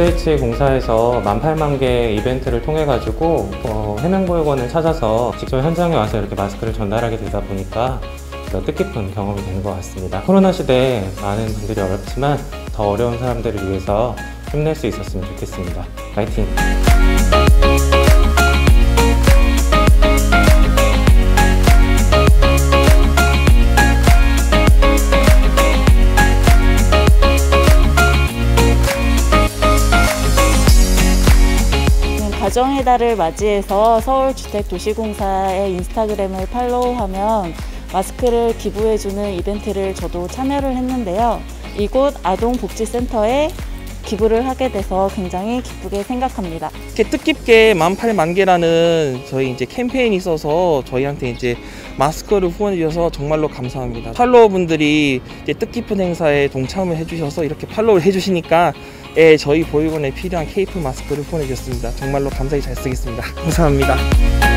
LH 공사에서 18,000개 이벤트를 통해 가지고 어, 해명 보육원을 찾아서 직접 현장에 와서 이렇게 마스크를 전달하게 되다 보니까 더 뜻깊은 경험이 되는 것 같습니다. 코로나 시대에 많은 분들이 어렵지만 더 어려운 사람들을 위해서 힘낼 수 있었으면 좋겠습니다. 파이팅! 가정의 달을 맞이해서 서울주택도시공사의 인스타그램을 팔로우하면 마스크를 기부해주는 이벤트를 저도 참여를 했는데요. 이곳 아동복지센터에 기부를 하게 돼서 굉장히 기쁘게 생각합니다. 이렇게 뜻깊게 18,000 개라는 저희 이제 캠페인이 있어서 저희한테 이제 마스크를 후원해 주셔서 정말로 감사합니다. 팔로워분들이 이제 뜻깊은 행사에 동참을 해주셔서 이렇게 팔로우를 해주시니까 예, 저희 보육원에 필요한 케이프 마스크를 후원해 주셨습니다. 정말로 감사히 잘 쓰겠습니다. 감사합니다.